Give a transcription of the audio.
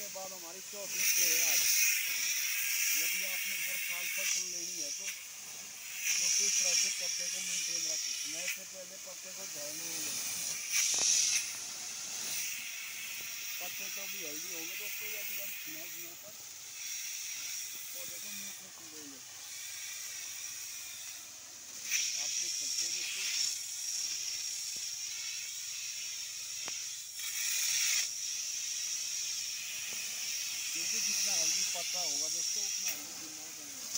उसके बाद हमारी चौथी है आज। यदि आपने हर साल फ़सल लेनी है तो किस तरह से पत्ते को मेनटेन रखें। मैं से पहले पत्ते को झड़ने में पत्ते तो भी हेल्दी होंगे तो उसको यदि हम समय समय पर जितना हल्दी पत्ता होगा दोस्तों उतना हल्दी बीमार बनेगा